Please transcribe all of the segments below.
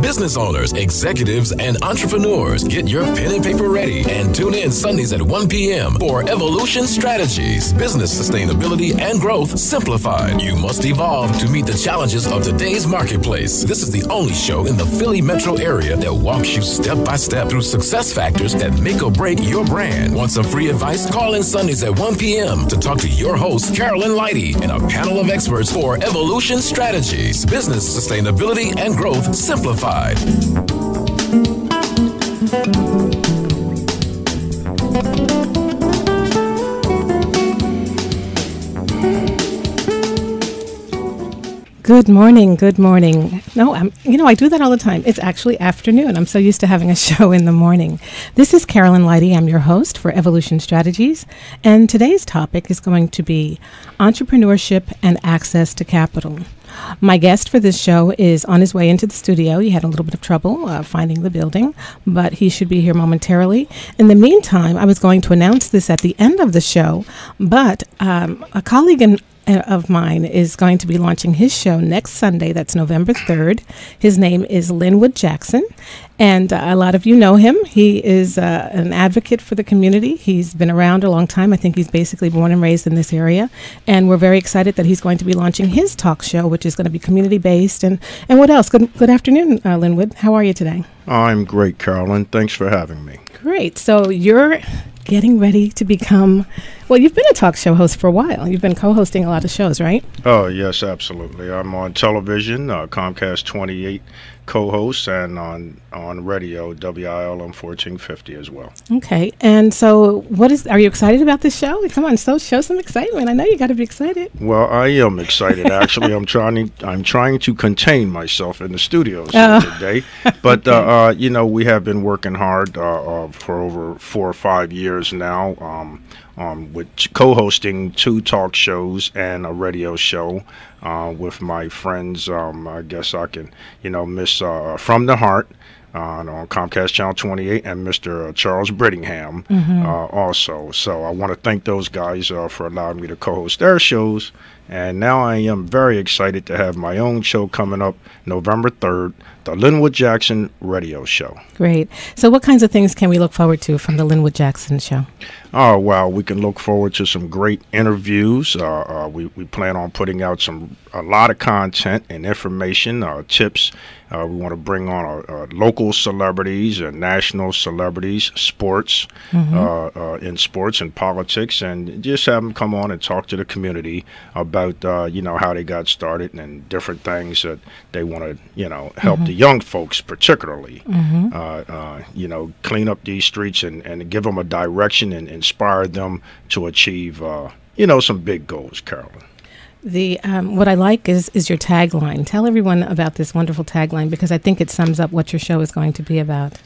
Business owners, executives, and entrepreneurs, get your pen and paper ready and tune in Sundays at 1 p.m. for Evolution Strategies, Business Sustainability and Growth Simplified. You must evolve to meet the challenges of today's marketplace. This is the only show in the Philly metro area that walks you step by step through success factors that make or break your brand. Want some free advice? Call in Sundays at 1 p.m. to talk to your host, Carolyn Lighty, and a panel of experts for Evolution Strategies, Business Sustainability and Growth Simplified worldwide. Good morning. Good morning. No, I'm, you know, I do that all the time. It's actually afternoon. I'm so used to having a show in the morning. This is Carolyn Lighty. I'm your host for Evolution Strategies. And today's topic is going to be entrepreneurship and access to capital. My guest for this show is on his way into the studio. He had a little bit of trouble uh, finding the building, but he should be here momentarily. In the meantime, I was going to announce this at the end of the show, but um, a colleague uh, of mine is going to be launching his show next Sunday. That's November 3rd. His name is Linwood Jackson, and uh, a lot of you know him. He is uh, an advocate for the community. He's been around a long time. I think he's basically born and raised in this area, and we're very excited that he's going to be launching his talk show, which is going to be community based. And and what else? Good good afternoon, uh, Linwood. How are you today? I'm great, Carolyn. Thanks for having me. Great. So you're getting ready to become well you've been a talk show host for a while. You've been co-hosting a lot of shows right? Oh yes absolutely. I'm on television uh, comcast 28 co-host and on on radio WILM 1450 as well. Okay, and so what is? Are you excited about this show? Come on, so show some excitement. I know you got to be excited. Well, I am excited. Actually, I'm trying. To, I'm trying to contain myself in the studio oh. today, but uh, okay. uh, uh, you know we have been working hard uh, uh, for over four or five years now. Um, um, with co-hosting two talk shows and a radio show uh, with my friends. Um, I guess I can, you know, Miss uh, From the Heart. Uh, on Comcast Channel 28 and Mr. Uh, Charles Brittingham mm-hmm. Uh, also. So I want to thank those guys uh, for allowing me to co-host their shows. And now I am very excited to have my own show coming up November 3rd, the Linwood Jackson Radio Show. Great. So, what kinds of things can we look forward to from the Linwood Jackson Show? Oh, well, we can look forward to some great interviews. Uh, uh, we, we plan on putting out some a lot of content and information, uh, tips. Uh, we want to bring on uh, uh, local celebrities and national celebrities, sports, mm-hmm. in sports and politics, and just have them come on and talk to the community about you know how they got started and different things that they want to you know help mm-hmm. the young folks particularly. Mm-hmm. you know, clean up these streets and, and give them a direction and inspire them to achieve you know some big goals, Carolyn. The um, what I like is is your tagline. Tell everyone about this wonderful tagline because I think it sums up what your show is going to be about.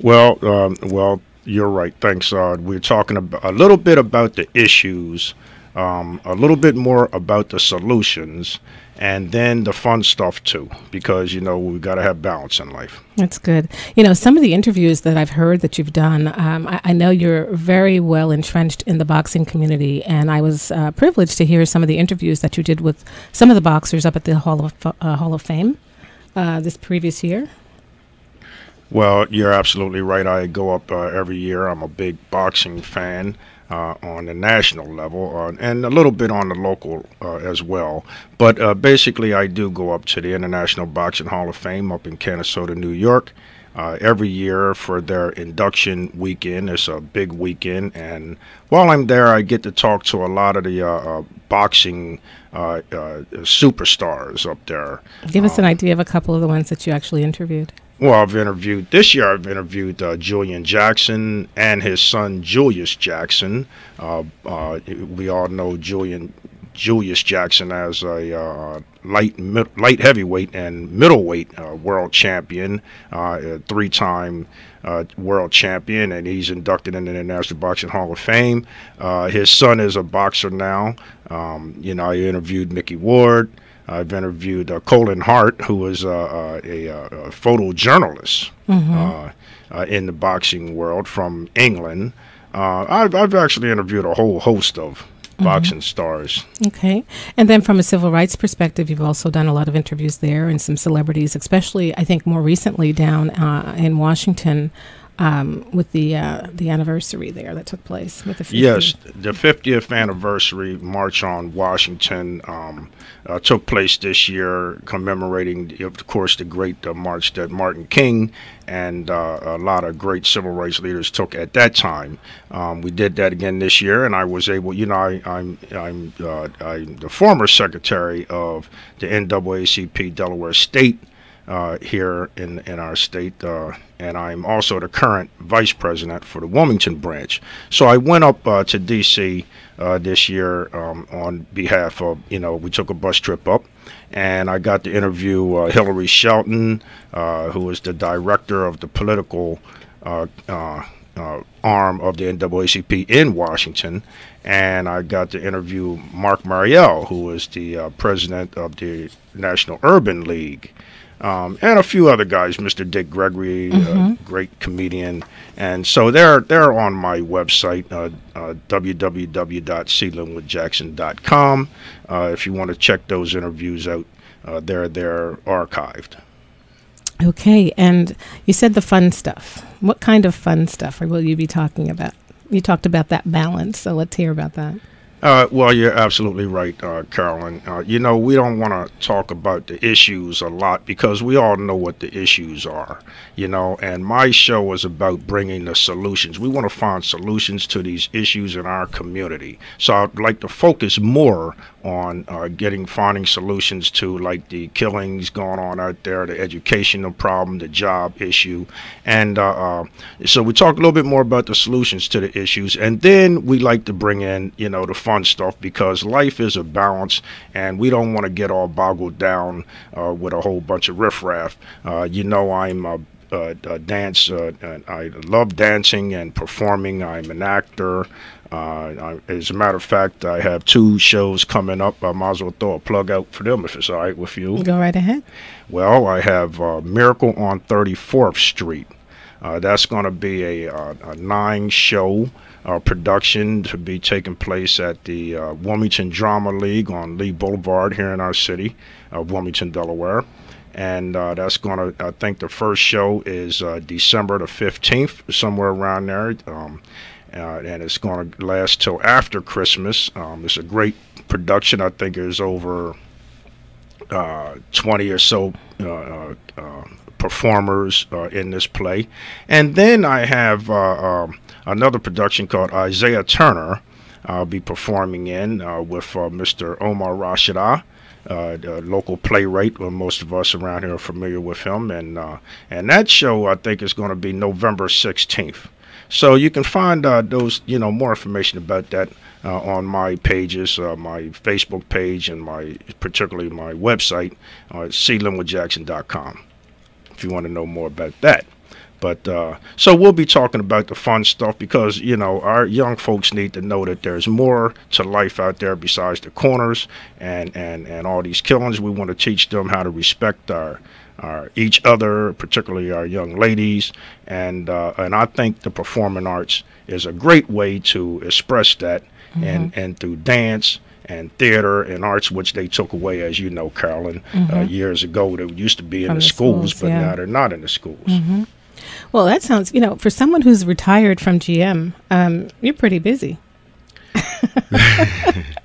Well, um, well, you're right. Thanks. Uh, we're talking a little bit about the issues, um, a little bit more about the solutions, and then the fun stuff too, because you know we got to have balance in life. That's good. You know, some of the interviews that I've heard that you've done, um, I, I, know you're very well entrenched in the boxing community, and I was uh, privileged to hear some of the interviews that you did with some of the boxers up at the Hall of uh, Hall of Fame uh, this previous year. Well, you're absolutely right. I go up uh, every year. I'm a big boxing fan uh, on the national level uh, and a little bit on the local uh, as well. But uh, basically, I do go up to the International Boxing Hall of Fame up in Canastota, New York. Uh, every year for their induction weekend. It's a big weekend, and while I'm there, I get to talk to a lot of the uh, boxing superstars up there. Give us an idea of a couple of the ones that you actually interviewed. Well, I've interviewed this year. I've interviewed uh, Julian Jackson and his son Julius Jackson. Uh, uh, we all know Julian Julius Jackson as a uh, light light heavyweight and middleweight uh, world champion, uh, three-time world champion, and he's inducted into the International Boxing Hall of Fame. his son is a boxer now. Um, you know, I interviewed Micky Ward. I've interviewed uh, Colin Hart, who was uh, uh a, uh, a, photojournalist mm-hmm. Uh, in the boxing world from England. I've, I've actually interviewed a whole host of mm-hmm. boxing stars. Okay. And then from a civil rights perspective, you've also done a lot of interviews there and some celebrities, especially, I think, more recently down uh, in Washington. Um, with the uh, the anniversary there that took place with the 50th. yes the 50th anniversary march on Washington um, uh, took place this year, commemorating, of course, the great uh, march that Martin King and uh, a lot of great civil rights leaders took at that time. Um, we did that again this year, and I was able, you know, I, am I'm I'm, uh, I'm the former secretary of the NAACP Delaware State. Uh, here in, in our state, uh, and I'm also the current vice president for the Wilmington branch. So I went up uh, to D.C uh, this year um, on behalf of, you know, we took a bus trip up and I got to interview uh, Hilary Shelton, uh, who is the director of the political arm of the NAACP in Washington. And I got to interview Marc Morial, who is the president of the National Urban League um, and a few other guys, Mr. Dick Gregory, mm-hmm. great comedian, and so they're they're on my website, uh, uh. Uh, if you want to check those interviews out, uh, they're they're archived. Okay, and you said the fun stuff. What kind of fun stuff will you be talking about? You talked about that balance, so let's hear about that. Uh, well, you're absolutely right, uh, Carolyn. Uh, you know, we don't want to talk about the issues a lot because we all know what the issues are, you know, and my show is about bringing the solutions. We want to find solutions to these issues in our community. So I'd like to focus more on uh, getting finding solutions to like the killings going on out there, the educational problem, the job issue, and uh, uh, so we talk a little bit more about the solutions to the issues, and then we like to bring in you know the fun stuff because life is a balance, and we don't want to get all boggled down uh, with a whole bunch of riffraff. Uh, you know, I'm a uh, dance. Uh, I love dancing and performing. I'm an actor. Uh, I, as a matter of fact, I have two shows coming up. I might as well throw a plug out for them if it's all right with you. Go right ahead. Well, I have uh, Miracle on 34th Street. Uh, that's going to be a, uh, a nine show uh, production to be taking place at the uh, Wilmington Drama League on Lea Boulevard here in our city of Wilmington, Delaware. And that's going to, I think the first show is December the 15th, somewhere around there. Um, uh, and it's going to last till after Christmas. Um, it's a great production. I think there's over uh, 20 or so uh, uh, uh performers uh, in this play. And then I have um, another production called Isaiah Turner. I'll be performing in with Mr. Omar Rashida. Uh, local playwright. Well, most of us around here are familiar with him, and uh, and that show I think is going to be November 16th. So you can find uh, those, you know, more information about that uh, on my pages, uh, my Facebook page, and my particularly my website, uh. If you want to know more about that. But uh, so we'll be talking about the fun stuff because you know our young folks need to know that there's more to life out there besides the corners and and and all these killings. We want to teach them how to respect our our each other, particularly our young ladies, and uh, and I think the performing arts is a great way to express that, mm-hmm. and and through dance and theater and arts, which they took away, as you know, Carolyn, uh, mm-hmm. uh, years ago. They used to be in the, the, schools, schools but yeah. now they're not in the schools. Mm-hmm. Well, that sounds, you know, for someone who's retired from GM, um, you're pretty busy.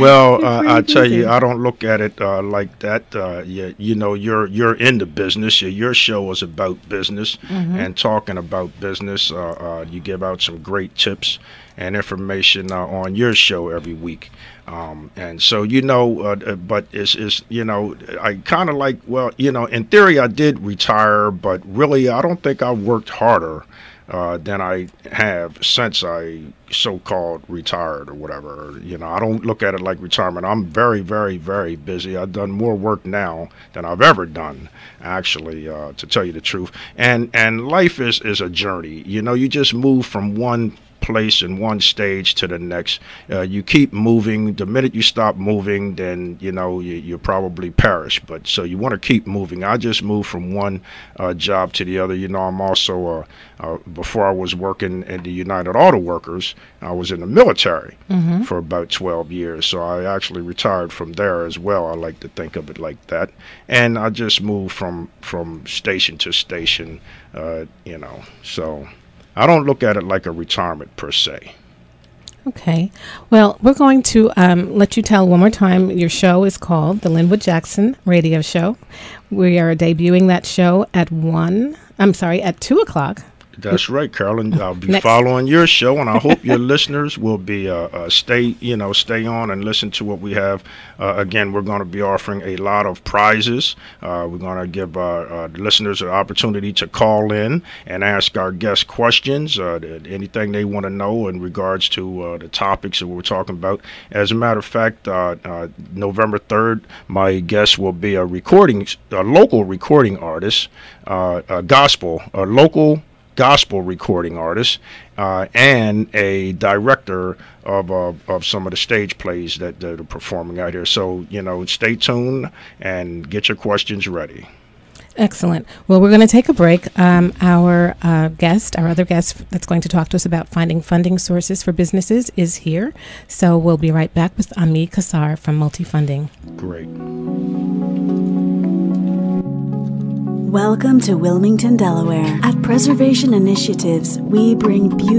well, uh, I tell you, I don't look at it uh, like that. Uh, you, you know, you're you're in the business. Your show is about business mm-hmm. and talking about business. Uh, uh, you give out some great tips and information uh, on your show every week. Um, and so you know, but it's, it's you know, I kind of like well, you know, in theory I did retire, but really I don't think I worked harder uh, than I have since I so-called retired or whatever. You know, I don't look at it like retirement. I'm very, very, very busy. I've done more work now than I've ever done, actually, uh, to tell you the truth. And and life is is a journey. You know, you just move from one place in one stage to the next. Uh, you keep moving. The minute you stop moving, then you know you, you probably perish. But so you want to keep moving. I just moved from one uh, job to the other. You know, I'm also uh, uh, before I was working in the United Auto Workers, I was in the military mm-hmm. for about 12 years. So I actually retired from there as well. I like to think of it like that. And I just moved from from station to station. Uh, you know, so I don't look at it like a retirement per se. Okay. Well, we're going to um, let you tell one more time. Your show is called The Linwood Jackson Radio Show. We are debuting that show at 1, I'm sorry, at 2 o'clock that's right, Carolyn. I'll be Next. following your show, and I hope your listeners will be uh, uh, stay, you know, stay on and listen to what we have. Uh, again, we're going to be offering a lot of prizes. Uh, we're going to give our uh, listeners an opportunity to call in and ask our guests questions, uh, anything they want to know in regards to the topics that we're talking about. As a matter of fact, November third, my guest will be a recording, a local recording artist, a gospel, a local gospel recording artist uh, and a director of, uh, of some of the stage plays that, that are performing out here. So, you know, stay tuned and get your questions ready. Excellent. Well, we're going to take a break. Um, our uh, guest, our other guest that's going to talk to us about finding funding sources for businesses is here. So we'll be right back with Ami Kassar from Multifunding. Great. Welcome to Wilmington, Delaware. At Preservation Initiatives, we bring beauty.